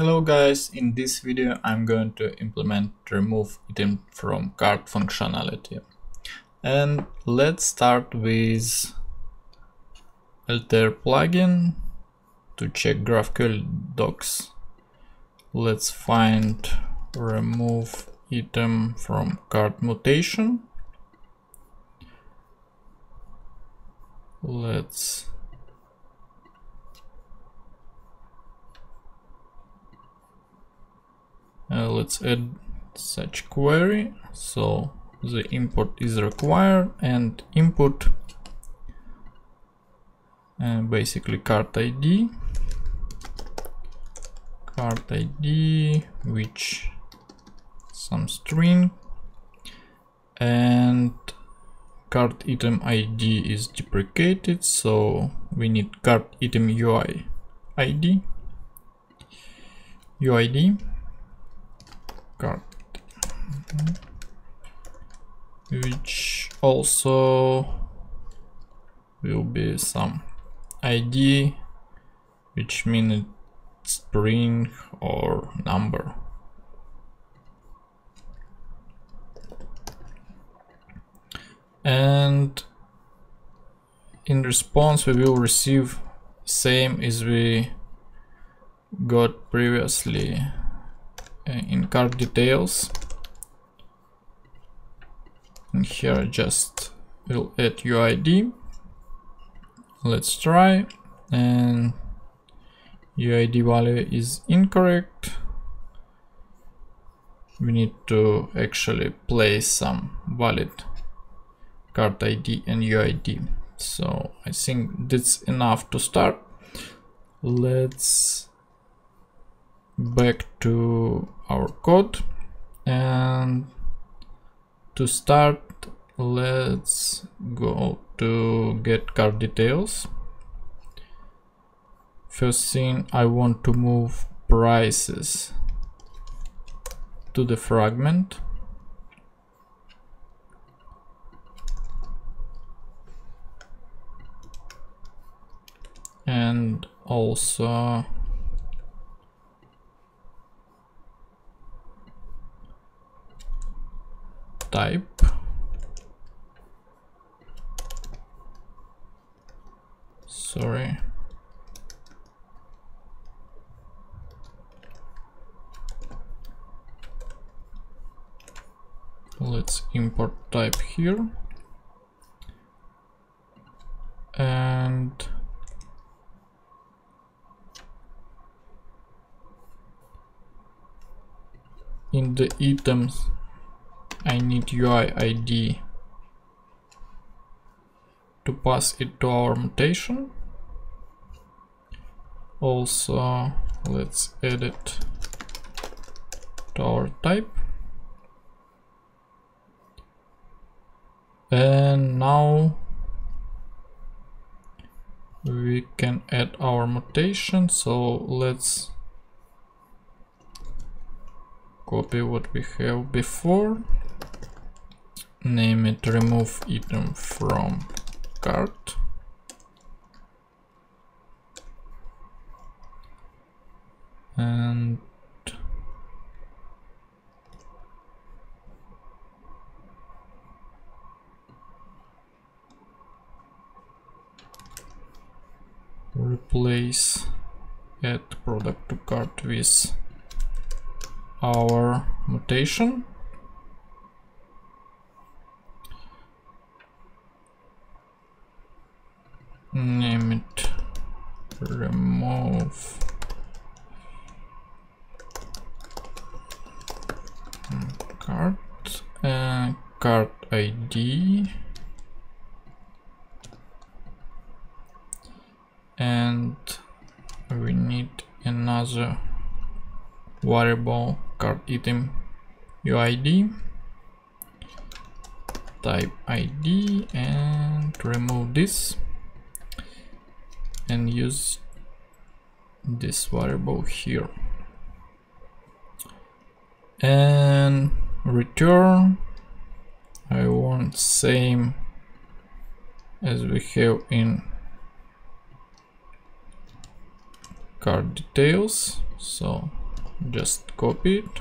Hello guys, in this video I'm going to implement remove item from cart functionality. And let's start with Altair plugin to check GraphQL docs. Let's find remove item from cart mutation. Let's uh, let's add such query. So the import is required and input uh, basically cart id cart id which some string. And cart item id is deprecated so we need cart item ui id uid which also will be some id which means string or number. And in response we will receive same as we got previously Uh, in cart details. And here just will add UID let's try. And UID value is incorrect. We need to actually place some valid cart ID and UID so I think that's enough to start. Let's back to our code. And to start let's go to get card details. First thing I want to move prices to the fragment. And also type sorry. Let's import type here. And in the items I need UI ID to pass it to our mutation. Also, let's add it to our type. And now we can add our mutation. So let's copy what we have before name it. Remove item from cart. And replace add product to cart with our mutation name it remove. Cart uh, cart id and we need another variable cart item uid type id and remove this and use this variable here. And return I want same as we have in cart details so just copy it.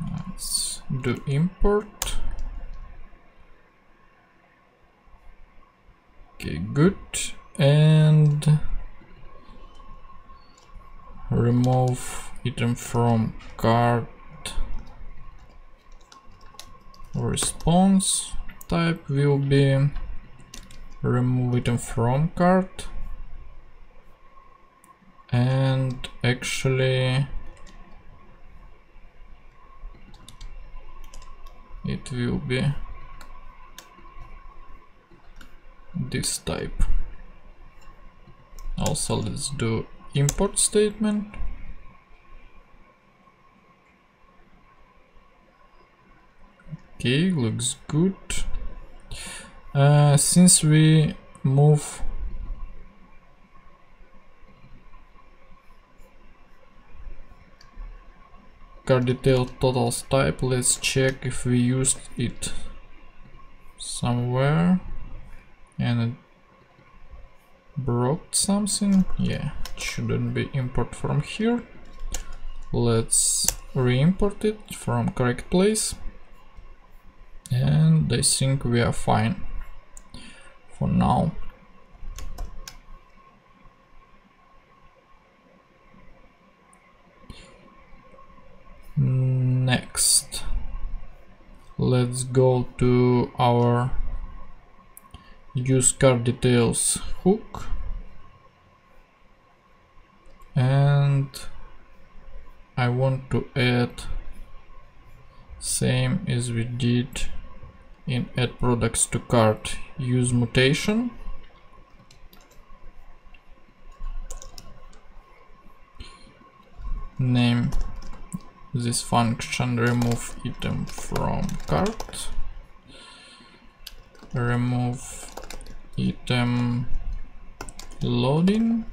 Let's do import okay good. And remove item from cart response type will be remove item from cart and actually it will be this type. Also let's do import statement. Okay looks good. Uh, since we move cart detail totals type let's check if we used it somewhere and it broke something? Yeah it shouldn't be import from here. Let's re-import it from correct place. And I think we are fine for now. Next. Let's go to our use cart details hook and I want to add same as we did in add products to cart use mutation. Name this function remove item from cart. Remove item loading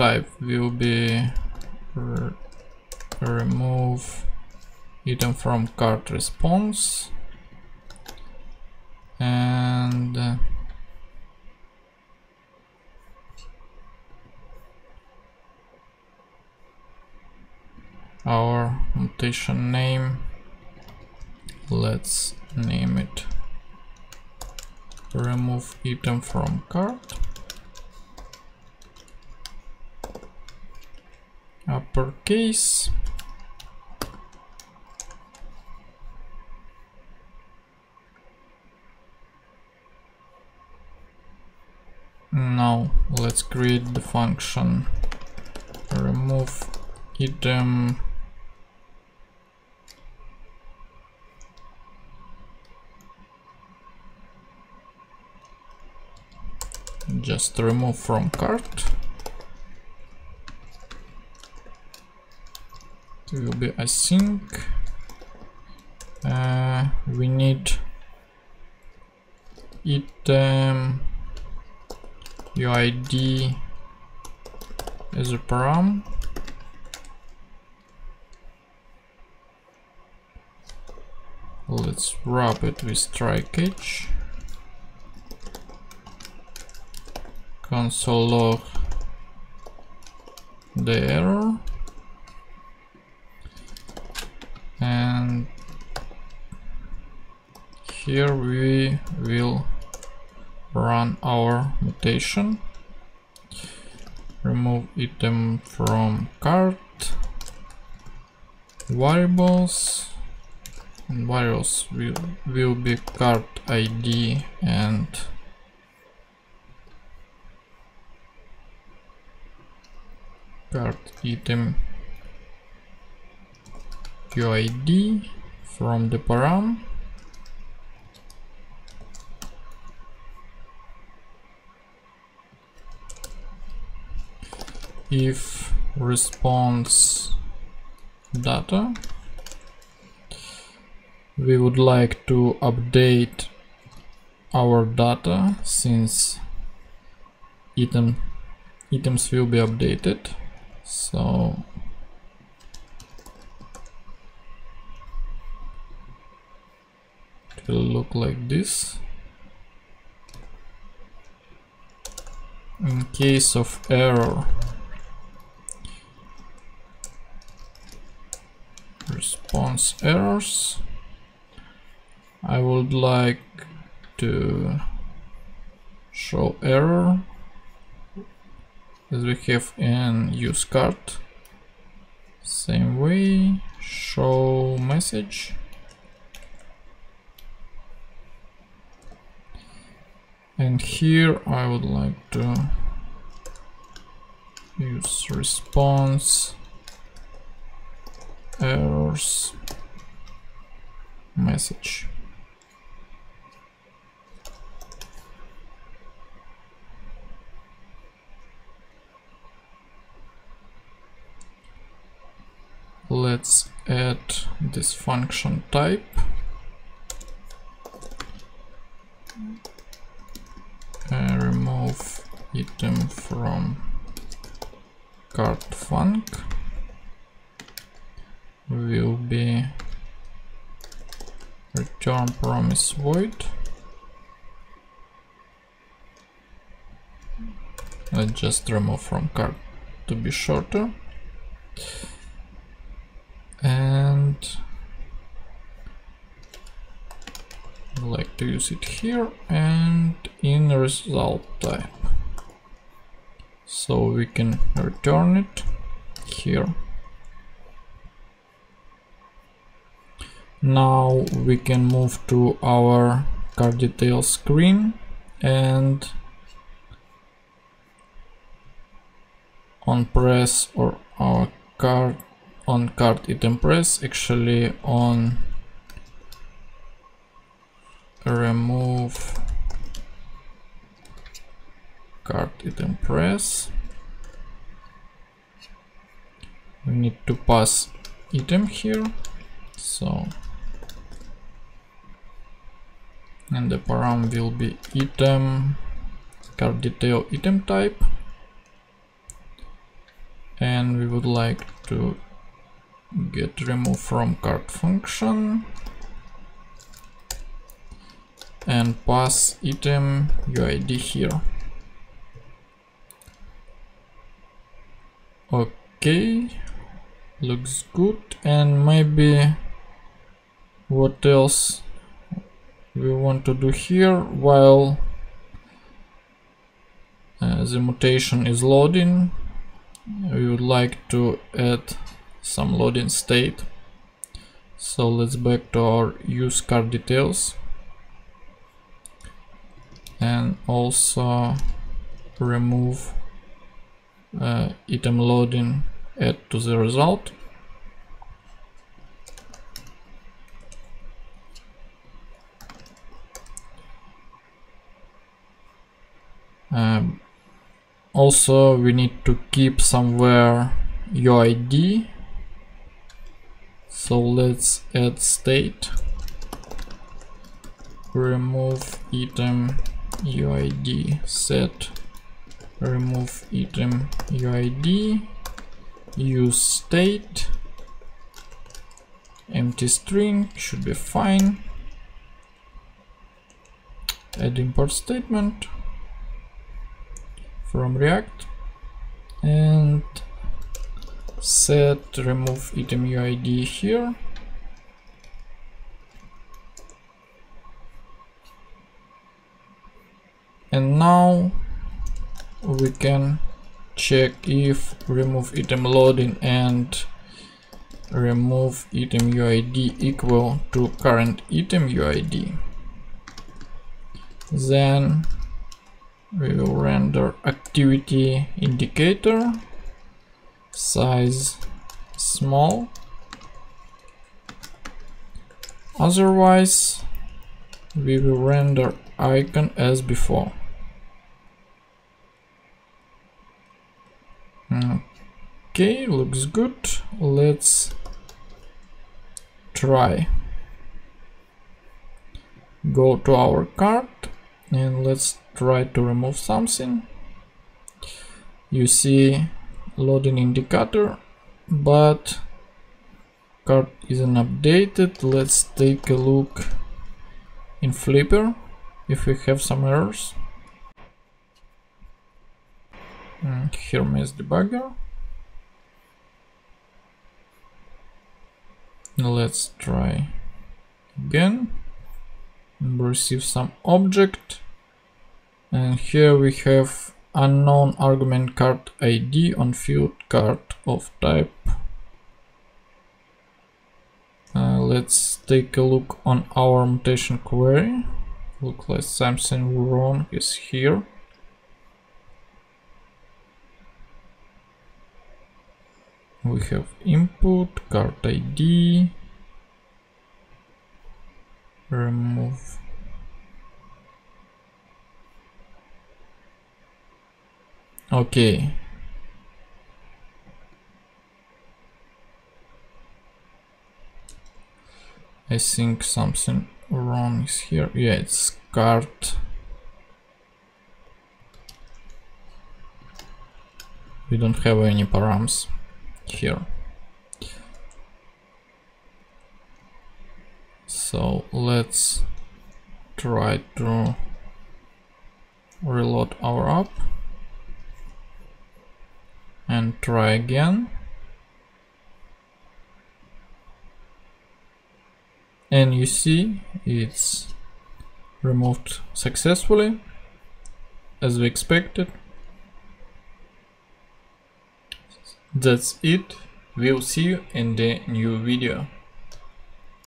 type will be remove item from cart response. And uh, our mutation name let's name it. Remove item from cart uppercase. Now let's create the function. Remove item. Just remove from cart it will be async uh, we need item uid as a param. Let's wrap it with try catch console log the error and here we will run our mutation. Remove item from cart. Variables. And variables will, will be cart id and cart item UID from the param if response data we would like to update our data since item items will be updated so it will look like this. In case of error, errors, I would like to show error. As we have in use cart. Same way. Show message. And here I would like to use response errors. Message. Let's add this function type. And remove item from cart func will be return promise void. Let's just remove from cart to be shorter. And like to use it here and in result type. So we can return it here now we can move to our cart detail screen and on press or our card on card item press actually on remove cart item press. We need to pass item here. So and the param will be item cart detail item type. And we would like to get remove from cart function. And pass item UID here. Okay, looks good. And maybe what else we want to do here while uh, the mutation is loading. We would like to add some loading state. So let's back to our use cart details. And also remove uh, item loading add to the result um, also we need to keep somewhere UID so let's add state. Remove item uid set. Remove item uid use state. Empty string should be fine. Add import statement from react and set remove item UID here. And now we can check if remove item loading and remove item UID equal to current item UID then we will render activity indicator size small. Otherwise we will render icon as before. Okay looks good. Let's try. Go to our card and let's try to remove something you see loading indicator but card isn't updated let's take a look in Flipper if we have some errors. Mm, and here is debugger. Let's try again. Receive some object. And here we have unknown argument cart ID on field card of type. Uh, let's take a look on our mutation query. Look like something wrong is here. We have input, card ID, remove Okay. I think something wrong is here. Yeah, it's card. We don't have any params here. So let's try to reload our app and try again. And you see it's removed successfully as we expected. That's it. We'll see you in the new video.